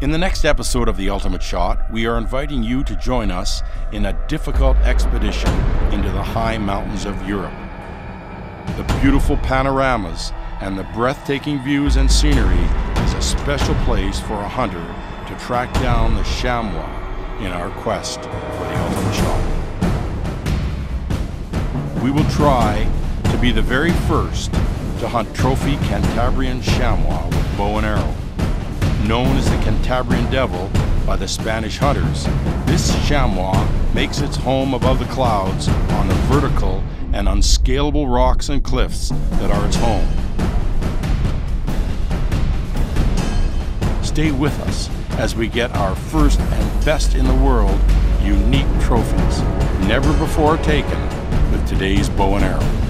In the next episode of The Ultimate Shot, we are inviting you to join us in a difficult expedition into the high mountains of Europe. The beautiful panoramas and the breathtaking views and scenery is a special place for a hunter to track down the chamois in our quest for the ultimate shot. We will try to be the very first to hunt trophy Cantabrian chamois with bow and arrow. Known as the Cantabrian Devil by the Spanish hunters, this chamois makes its home above the clouds on the vertical and unscalable rocks and cliffs that are its home. Stay with us as we get our first and best in the world unique trophies, never before taken with today's bow and arrow.